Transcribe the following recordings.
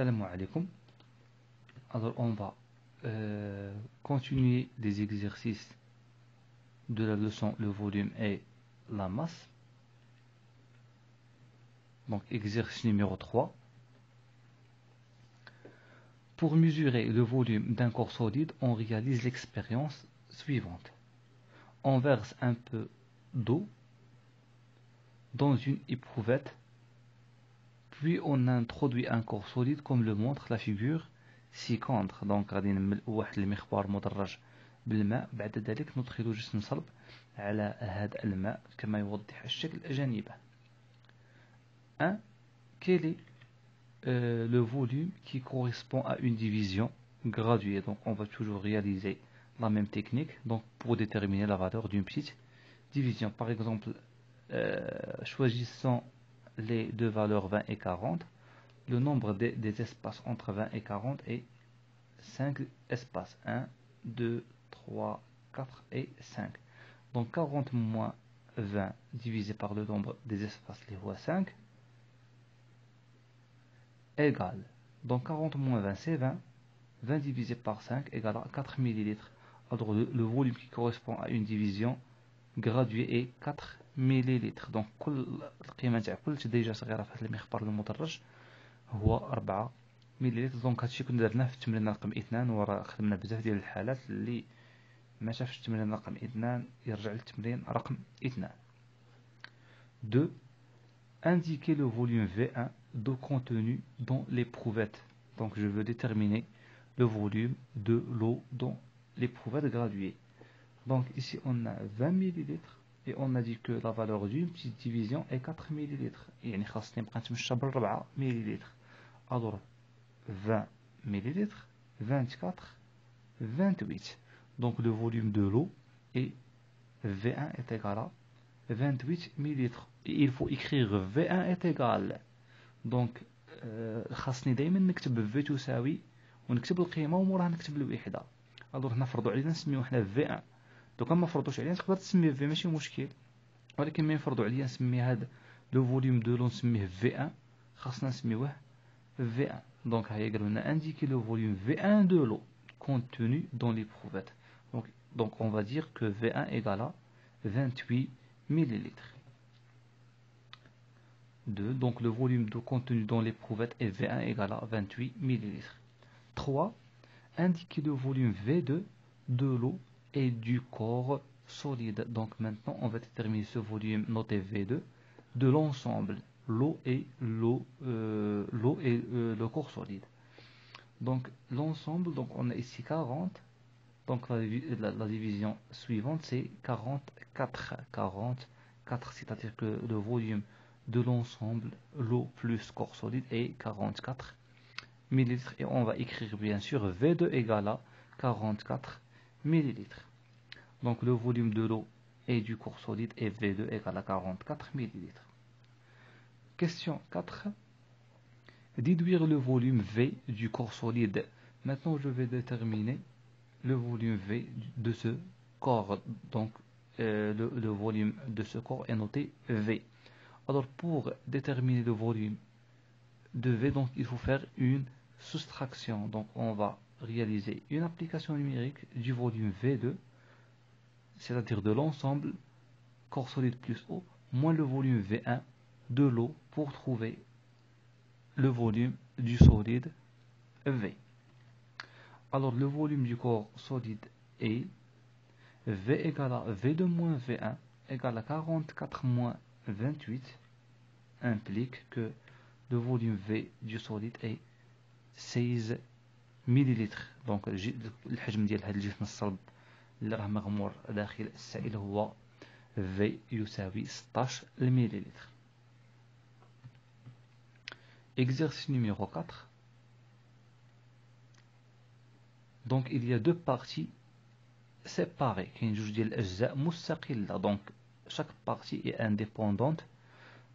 Salam alaikum. Alors on va euh, continuer les exercices de la leçon le volume et la masse. Donc exercice numéro 3. Pour mesurer le volume d'un corps solide, on réalise l'expérience suivante. On verse un peu d'eau dans une éprouvette, puis on introduit un corps solide comme le montre la figure ci-contre. Donc غادي نمل واحد المخبار مدرج بالماء بعد ذلك ندخل جسم صلب على هذا الماء كما يوضح الشكل جانبه 1. Quel est euh, le volume qui correspond à une division graduée Donc on va toujours réaliser la même technique donc pour déterminer la valeur d'une petite division. Par exemple, euh, choisissons les deux valeurs 20 et 40. Le nombre des, espaces entre 20 et 40 est 5 espaces. 1, 2, 3, 4 et 5. Donc 40 moins 20 divisé par le nombre des espaces, les voies 5, égale. Donc 40 moins 20, c'est 20. 20 divisé par 5 égale à 4 millilitres. Alors le, le, volume qui correspond à une division graduée est 4 millilitres. Donc كل القيمة تاع كل ديجا صغيرة في هذا المخبر المدرج هو 4 مليلتر دونك هادشي كنا درناه في التمرين رقم 2 وراه خدمنا بزاف ديال الحالات اللي ما شافش التمرين رقم 2 يرجع للتمرين رقم 2 2 indiquer le volume V1 d'eau contenue dans l'éprouvette. Donc je veux déterminer le volume de l'eau dans l'éprouvette graduée. Donc ici on a 20 ml et on a dit que la valeur d'une petite division est 4 ml. يعني خاصني نبقى نتمشى بال 4 ml. Alors 20 ml, 24, 28. Donc le volume de l'eau est V1 est égal à 28 ml. Et il faut écrire V1 est égal. Donc خاصني دائما نكتب V تساوي ونكتب القيمة وموراها نكتب الوحدة. الوغ هنا فرضوا علينا نسميو حنا V1. دوكا ما فرضوش علينا تقدر تسميه في ماشي مشكل. ولكن ما يفرضوا عليا نسمي هذا لو فوليوم دو لو نسميه V1 خاصنا نسميوه V1. Donc هيا قالوا لنا indiquer le volume V1 de l'eau contenu dans l'éprouvette. Donc, donc on va dire que V1 égale à 28 millilitres. 2. Donc le volume d'eau contenu dans l'éprouvette est V1 égale à 28 millilitres. 3. Indiquer le volume V2 de l'eau et du corps solide. Donc maintenant on va déterminer ce volume noté V2 de l'ensemble, l'eau et l'eau euh, l'eau et euh, le corps solide. Donc l'ensemble, donc on a ici 40. Donc la, la, division suivante c'est 44. 44, c'est-à-dire que le volume de l'ensemble, l'eau plus corps solide est 44 millilitres. Et on va écrire bien sûr V2 égale à 44 millilitres. Donc le volume de l'eau et du corps solide est V2 égale à 44 millilitres. Question 4. Déduire le volume V du corps solide. Maintenant, je vais déterminer le volume V de ce corps. Donc, euh, le, le, volume de ce corps est noté V. Alors, pour déterminer le volume de V, donc, il faut faire une soustraction. Donc, on va réaliser une application numérique du volume V2, c'est-à-dire de l'ensemble corps solide plus eau, moins le volume V1 de l'eau pour trouver le volume du solide V. Alors le volume du corps solide est V égale à V2 moins V1 égale à 44 moins 28 implique que le volume V du solide est 16 millilitres. Donc الحجم ديال هذا الجسم الصلب اللي راه مغمور داخل السائل هو V يساوي 16 مليلتر. Exercice numéro 4. Donc il y a deux parties séparées. كاين جوج ديال الأجزاء مستقلة. Donc chaque partie est indépendante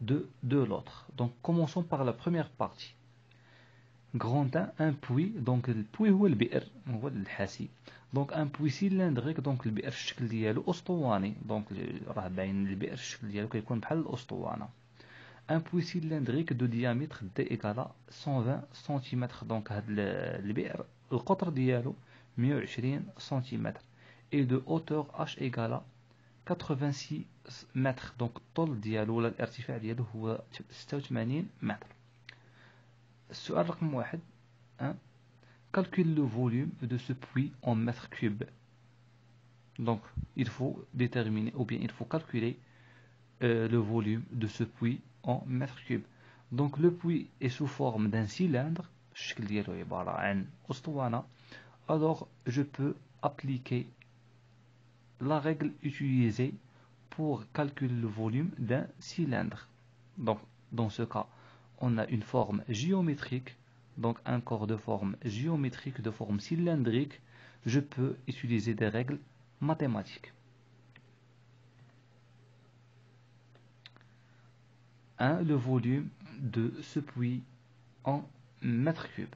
de, de l'autre. Donc commençons par la première partie. غرونتا ان بوي دونك البوي هو البئر هو الحاسي دونك ان بوي سيلندريك دونك البئر الشكل ديالو اسطواني دونك راه باين البئر الشكل ديالو كيكون بحال الاسطوانه ان بوي سيلندريك دو دياميتر دي ايكالا 120 سنتيمتر دونك هاد البئر القطر ديالو 120 سنتيمتر اي دو اوتور اش ايكالا 86 متر دونك الطول ديالو ولا الارتفاع ديالو هو 86 متر السؤال رقم واحد calcule le volume de ce puits en mètres cubes donc il faut déterminer ou bien il faut calculer euh, le volume de ce puits en mètres cubes. Donc le puits est sous forme d'un cylindre, alors je peux appliquer la règle utilisée pour calculer le volume d'un cylindre. Donc dans ce cas, on a une forme géométrique, donc un corps de forme géométrique de forme cylindrique. Je peux utiliser des règles mathématiques. 1. Le volume de ce puits en mètres cubes.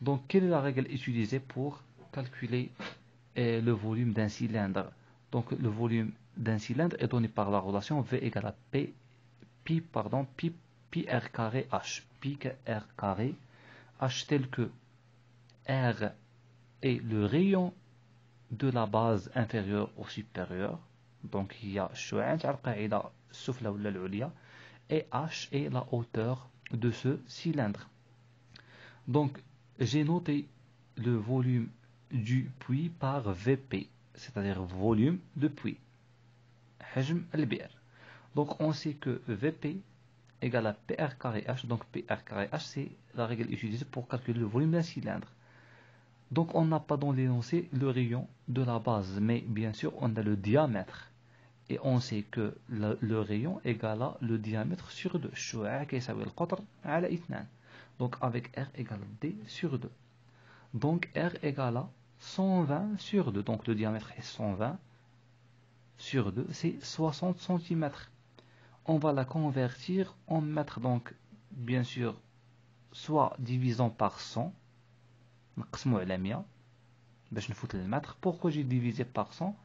Donc, quelle est la règle utilisée pour calculer euh, le volume d'un cylindre? Donc, le volume d'un cylindre est donné par la relation V égale à P, pi, pardon, pi, pi R carré H. Pi R carré H tel que R est le rayon de la base inférieure au supérieur. Donc, il y a et h est la hauteur de ce cylindre. Donc, j'ai noté le volume du puits par VP, c'est-à-dire volume de puits. Donc, on sait que VP égale à PR carré H. Donc, PR carré H, c'est la règle utilisée pour calculer le volume d'un cylindre. Donc, on n'a pas dans l'énoncé le rayon de la base, mais bien sûr, on a le diamètre. Et on sait que le, rayon égale le diamètre sur 2. Donc avec R égale D sur 2. Donc R égale 120 sur 2. Donc le diamètre est 120 sur 2. C'est 60 cm On va la convertir en mètres. Donc bien sûr, soit divisant par 100. Pourquoi j'ai divisé par 100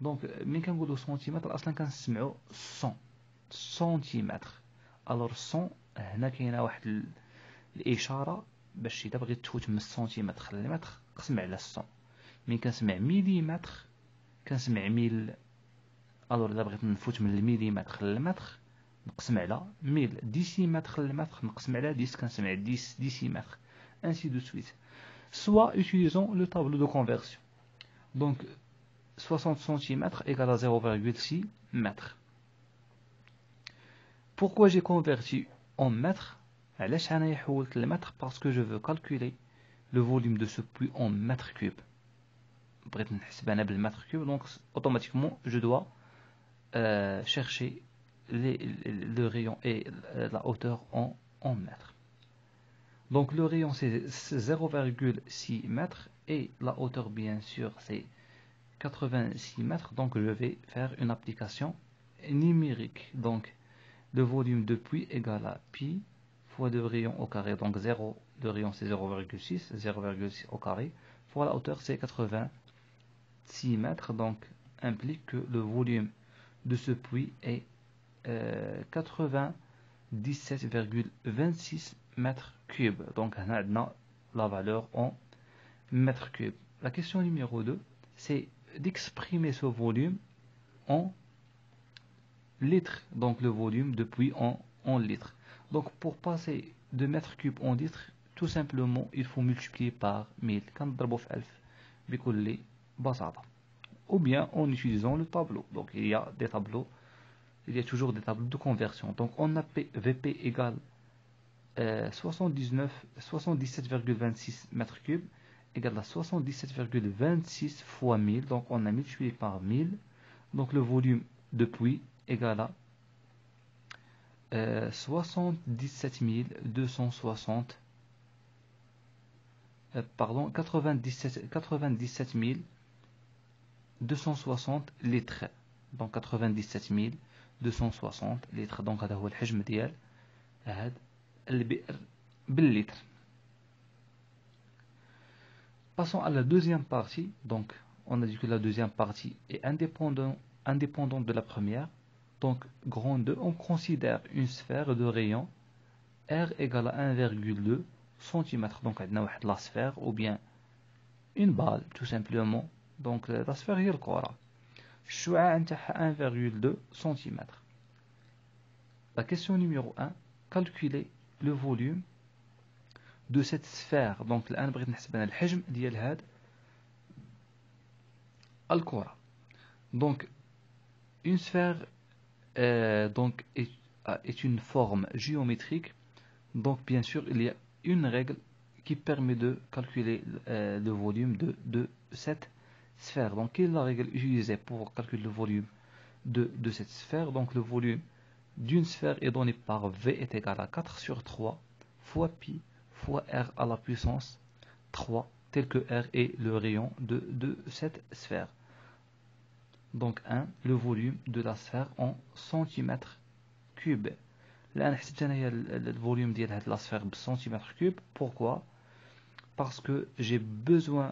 دونك ملي كنقولوا سنتيمتر اصلا كنسمعوا 100 سنتيمتر الوغ 100 هنا كاينه واحد الاشاره باش اذا بغيت تفوت من السنتيمتر للمتر قسم على 100 ملي كنسمع ميليمتر كنسمع ميل الوغ اذا بغيت نفوت من الميليمتر للمتر نقسم على ميل ديسيمتر للمتر نقسم على 10 كنسمع 10 ديسيمتر ainsi de suite soit utilisons le tableau de conversion donc 60 cm égale à 0,6 mètres. Pourquoi j'ai converti en mètres Parce que je veux calculer le volume de ce puits en mètres cubes. Donc automatiquement je dois euh, chercher le rayon et la hauteur en, mètres. Donc le rayon c'est 0,6 mètres et la hauteur bien sûr c'est 86 mètres, donc je vais faire une application numérique. Donc le volume de puits égale à pi fois le rayon au carré, donc 0, le rayon c'est 0,6, 0,6 au carré, fois la hauteur c'est 86 mètres, donc implique que le volume de ce puits est 97,26 mètres cubes. Donc on a la valeur en mètres cubes. La question numéro 2, c'est d'exprimer ce volume en litres, donc le volume depuis en, en litres. Donc pour passer de mètres cubes en litres, tout simplement il faut multiplier par 1000 ou bien en utilisant le tableau. Donc il y a des tableaux, il y a toujours des tableaux de conversion. Donc on a VP égale 79, 77,26 mètres cubes égale à 77,26 fois 1000. Donc on a multiplié par 1000. Donc le volume de puits égale à euh, 77 260 euh, pardon 97 97 260 litres donc 97 260 litres donc هذا هو الحجم ديال هذا البئر باللتر Passons à la deuxième partie. Donc, on a dit que la deuxième partie est indépendante, indépendante de la première. Donc, grand 2, on considère une sphère de rayon R égale à 1,2 cm. Donc, on a la sphère ou bien une balle, tout simplement. Donc, la sphère est le corps. الشعاع نتاعها 1,2 cm. La question numéro 1, calculer le volume de cette sphère. Donc الآن بغيت نحسب أنا الحجم ديال هاد الكرة. Donc une sphère euh, donc est, est une forme géométrique. Donc bien sûr il y a une règle qui permet de calculer euh, le volume de, de cette sphère. Donc, quelle est la règle utilisée pour calculer le volume de, cette sphère? Donc, le volume d'une sphère est donné par V est égal à 4 sur 3 fois pi fois R à la puissance 3, tel que R est le rayon de, de cette sphère. Donc 1, le volume de la sphère en centimètres cubes. Là, le volume de la sphère en centimètres cubes. Pourquoi? Parce que j'ai besoin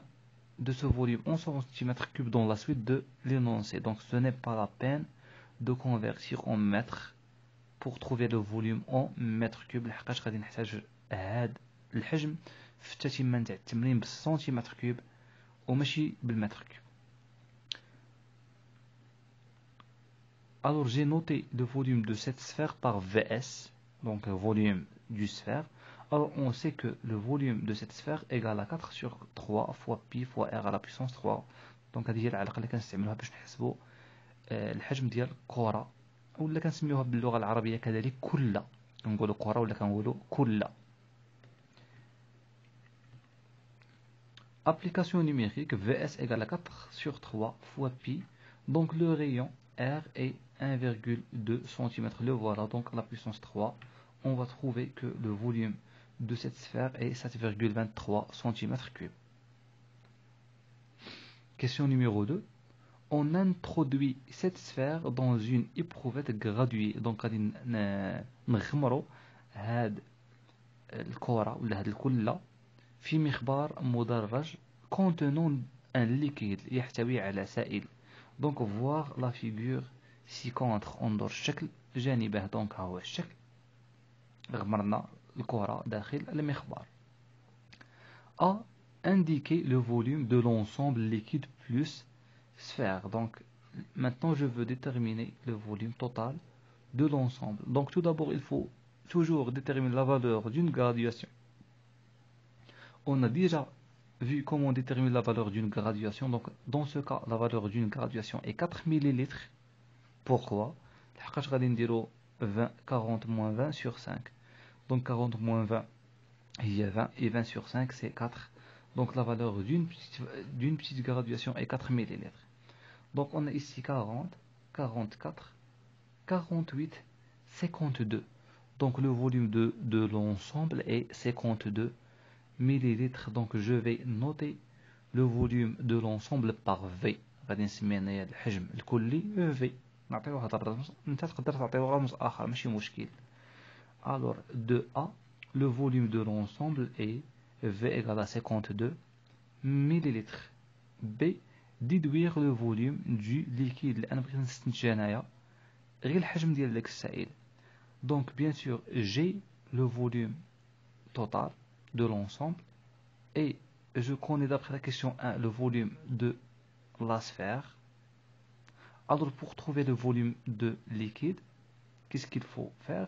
de ce volume en cm3 dans la suite de l'énoncé. Donc ce n'est pas la peine de convertir en mètres pour trouver le volume en mètres cubes لحقاش غادي نحتاج هاد الحجم في التتمه نتاع التمرين بالسنتيمتر كيوب وماشي بالمتر كيوب Alors j'ai noté le volume de cette sphère par VS, donc volume du sphère, alors on sait que le volume de cette sphère est égal à 4 sur 3 fois pi fois r à la puissance 3 دونك هذه هي العلاقه اللي كنستعملوها باش نحسبوا الحجم ديال الكره ولا كنسميوها باللغه العربيه كذلك كل كنقولوا كره ولا كنقولوا كل Application numérique VS égale à 4 sur 3 fois pi. Donc le rayon R est 1,2 cm. Le voilà, donc la puissance 3. On va trouver que le volume de cette sphère est 7,23 cm3. Question numéro 2. On introduit cette sphère dans une éprouvette graduée. Donc, نغمروا هاد الكرة ولا هاد الكلة في مخبار مدرج contenant un liquide يحتوي على سائل. Donc, voir la figure ci-contre انظر الشكل جانبه. Donc, ها هو الشكل. غمرنا a. Indiquer le volume de l'ensemble liquide plus sphère. Donc, maintenant, je veux déterminer le volume total de l'ensemble. Donc, tout d'abord, il faut toujours déterminer la valeur d'une graduation. On a déjà vu comment déterminer la valeur d'une graduation. Donc, dans ce cas, la valeur d'une graduation est 4 ml. Pourquoi? 20, 40 moins 20 sur 5. Donc 40 moins 20, il y a 20, et 20 sur 5, c'est 4. Donc la valeur d'une petite, petite graduation est 4 ml. Donc on a ici 40, 44, 48, 52. Donc le volume de, de l'ensemble est 52 millilitres. Donc je vais noter le volume de l'ensemble par V. غادي نسميه الحجم الكلي V. نعطيوه هذا الرمز انت تقدر تعطيوه رمز اخر ماشي مشكل Alors, de A, le volume de l'ensemble est V égale à 52 millilitres. B, déduire le volume du liquide. Donc, bien sûr, j'ai le volume total de l'ensemble, et je connais d'après la question 1 le volume de la sphère. Alors, pour trouver le volume de liquide, qu'est-ce qu'il faut faire?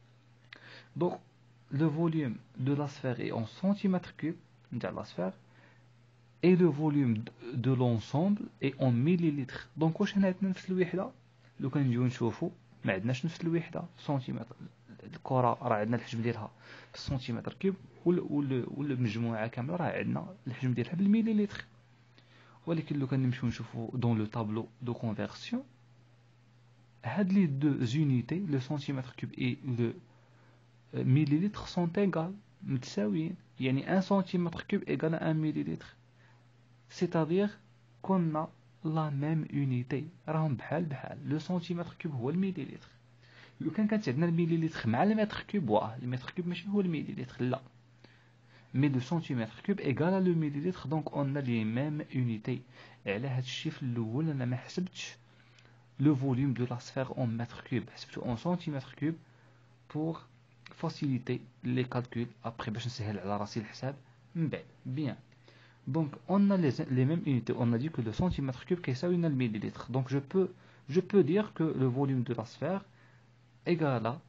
Donc, le volume de la sphère est en centimètres cubes de la sphère et le volume de l'ensemble est en millilitres. Donc, واش هنا عندنا نفس الوحده لو كان نجيو نشوفوا ما عندناش نفس الوحده سنتيمتر الكره راه عندنا الحجم ديالها في السنتيمتر كيوب والمجموعه كامله راه عندنا الحجم ديالها بالمليلتر ولكن لو كان نمشيو نشوفوا دون لو طابلو دو كونفيرسيون les deux unités, le centimètre cube et le euh, millilitre, sont égales. Il y a 1 centimètre cube égale à 1 millilitre. C'est-à-dire qu'on a la même unité. Le centimètre cube est le millilitre. لو كان كانت عندنا المليلتر مع المتر كوب واه المتر كوب ماشي هو المليلتر لا مي لو سنتيمتر كوب ايكال لو مليلتر دونك اون لي ميم اونيتي على هاد الشيء في الاول انا ما حسبتش لو فوليوم دو لا سفير اون متر كوب حسبته اون سنتيمتر كوب بور فاسيليتي لي كالكول ابخي باش نسهل على راسي الحساب من بعد بيان دونك اون لي لي ميم اونيتي اون دي كو لو سنتيمتر كوب كيساوي لنا المليلتر دونك جو بو جو بو دير كو لو فوليوم دو لا سفير égale à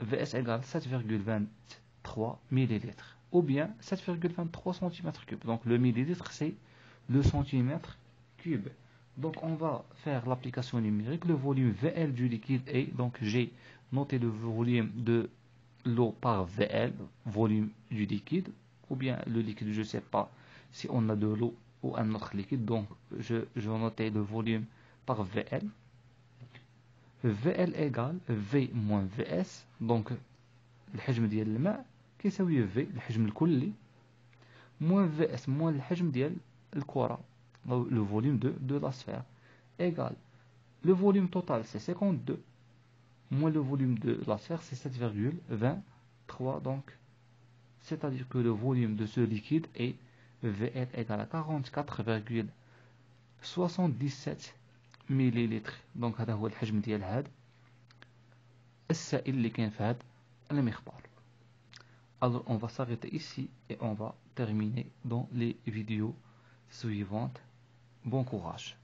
VS égale 7,23 millilitres ou bien 7,23 cm3. Donc le millilitre c'est le centimètre cube. Donc on va faire l'application numérique. Le volume VL du liquide est, donc j'ai noté le volume de l'eau par VL, volume du liquide, ou bien le liquide, je ne sais pas si on a de l'eau ou un autre liquide. Donc je, je vais noter le volume par VL. VL égale V moins VS donc الحجم ديال الماء كيساوي V الحجم الكلي moins VS moins الحجم ديال الكرة le volume de, de la sphère égale le volume total c'est 52 moins le volume de la sphère c'est 7,23 donc c'est à dire que le volume de ce liquide est VL égale à 44,77 مليلتر دونك هذا هو الحجم ديال هذا السائل اللي كاين في هذا المخبار Alors on va s'arrêter ici et on va terminer dans les vidéos suivantes. Bon courage